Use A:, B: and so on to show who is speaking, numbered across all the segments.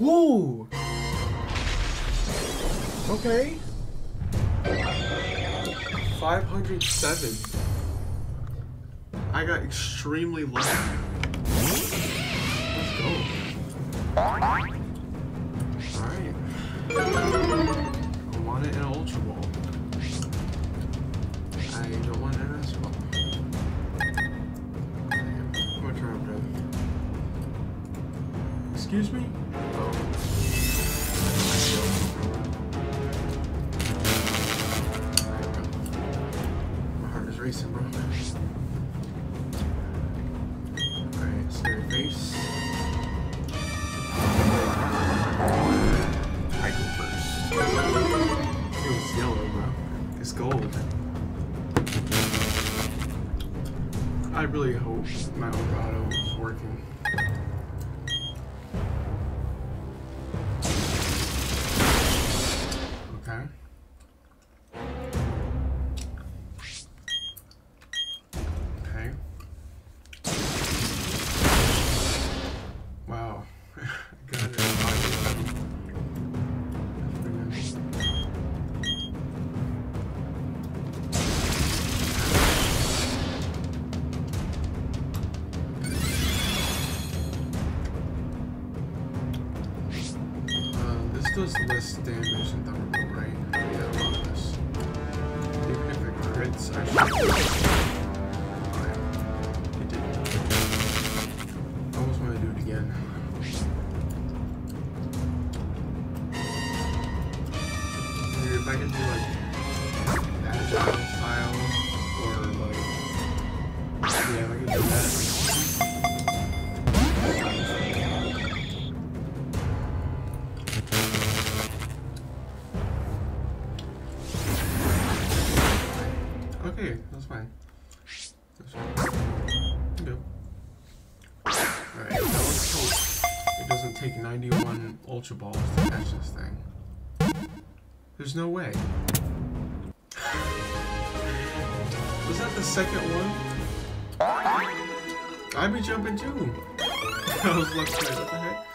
A: Ooh! Okay. 507. I got extremely lucky. Let's go. Alright. I want it in an Ultra Ball. I don't want an MS Ball. Excuse me? It's gold. I really hope my Elgato is working. Does less damage than Thunderbolt, right? Yeah, a lot less. Even if it crits, actually. I I can do like Okay, that's fine. That's fine. Alright, now let's hope it doesn't take 91 Ultra Balls to catch this thing. There's no way. Was that the second one? I'd be jumping too. I was side, what the heck?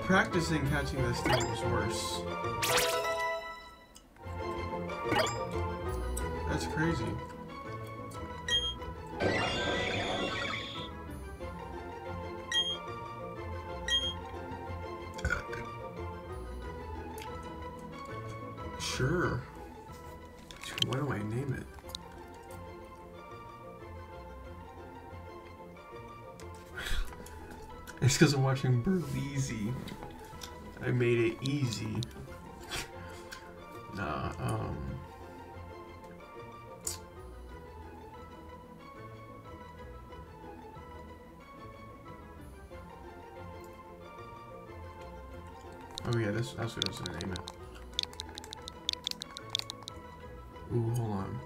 A: Practicing catching this thing was worse. That's crazy. Sure. What do I name it? It's because I'm watching Berleezy. I made it easy. nah, um. Oh yeah, this that's what I was gonna name it. Ooh, hold on.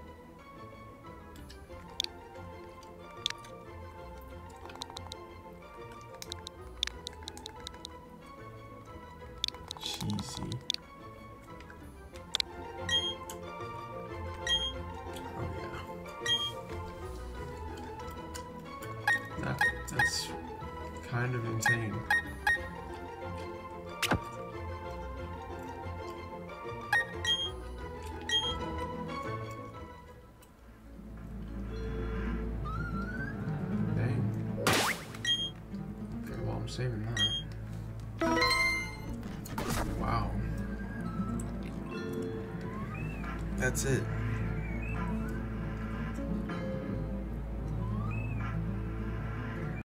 A: Cheesy. Oh yeah. That that's kind of insane. Saving that. Wow. That's it.